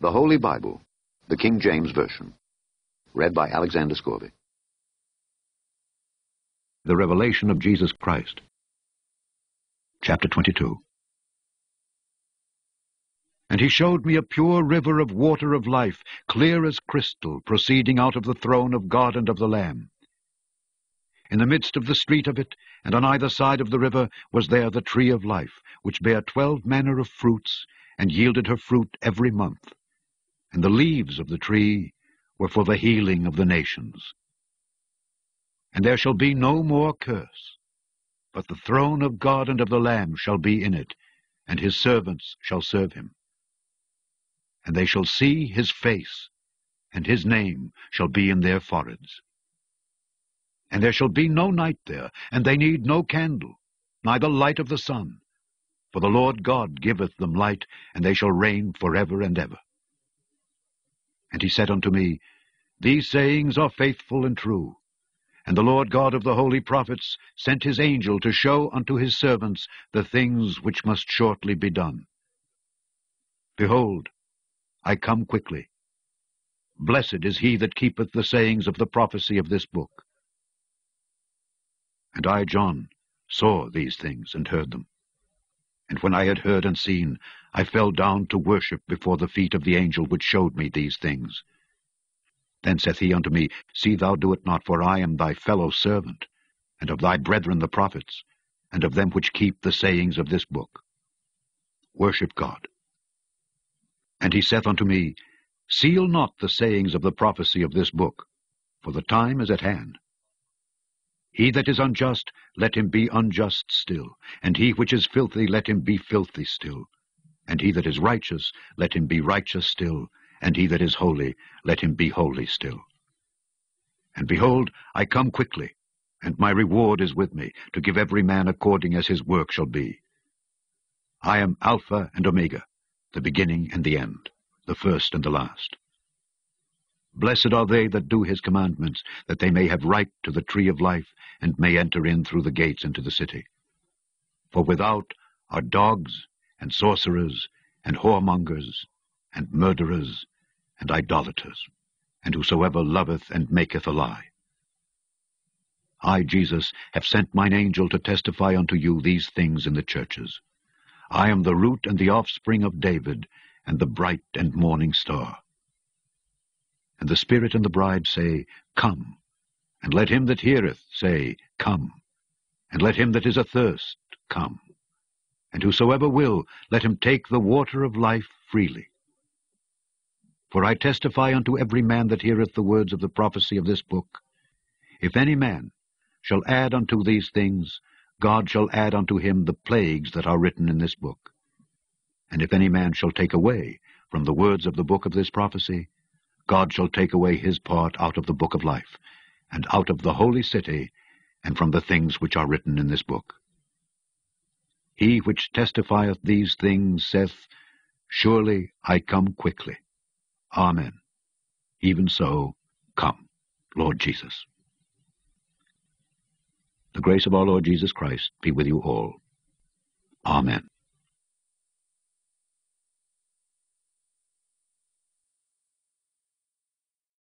The Holy Bible, the King James Version. Read by Alexander Scourby. The Revelation of Jesus Christ. Chapter 22 And he showed me a pure river of water of life, clear as crystal, proceeding out of the throne of God and of the Lamb. In the midst of the street of it, and on either side of the river, was there the tree of life, which bare twelve manner of fruits, and yielded her fruit every month and the leaves of the tree were for the healing of the nations. And there shall be no more curse, but the throne of God and of the Lamb shall be in it, and his servants shall serve him. And they shall see his face, and his name shall be in their foreheads. And there shall be no night there, and they need no candle, neither light of the sun. For the Lord God giveth them light, and they shall reign for ever and ever. And he said unto me, These sayings are faithful and true. And the Lord God of the holy prophets sent his angel to show unto his servants the things which must shortly be done. Behold, I come quickly. Blessed is he that keepeth the sayings of the prophecy of this book. And I, John, saw these things and heard them. And when I had heard and seen, I fell down to worship before the feet of the angel which showed me these things. Then saith he unto me, See thou do it not, for I am thy fellow servant, and of thy brethren the prophets, and of them which keep the sayings of this book. Worship God. And he saith unto me, Seal not the sayings of the prophecy of this book, for the time is at hand. He that is unjust, let him be unjust still, and he which is filthy, let him be filthy still. And he that is righteous, let him be righteous still, and he that is holy, let him be holy still. And behold, I come quickly, and my reward is with me, to give every man according as his work shall be. I am Alpha and Omega, the beginning and the end, the first and the last. Blessed are they that do his commandments, that they may have right to the tree of life, and may enter in through the gates into the city. For without are dogs, and sorcerers, and whoremongers, and murderers, and idolaters, and whosoever loveth and maketh a lie. I, Jesus, have sent mine angel to testify unto you these things in the churches. I am the root and the offspring of David, and the bright and morning star. And the Spirit and the bride say, Come. And let him that heareth say, Come. And let him that is athirst come. And whosoever will, let him take the water of life freely. For I testify unto every man that heareth the words of the prophecy of this book, If any man shall add unto these things, God shall add unto him the plagues that are written in this book. And if any man shall take away from the words of the book of this prophecy, God shall take away his part out of the book of life, and out of the holy city, and from the things which are written in this book. He which testifieth these things saith, Surely I come quickly. Amen. Even so, come, Lord Jesus. The grace of our Lord Jesus Christ be with you all. Amen.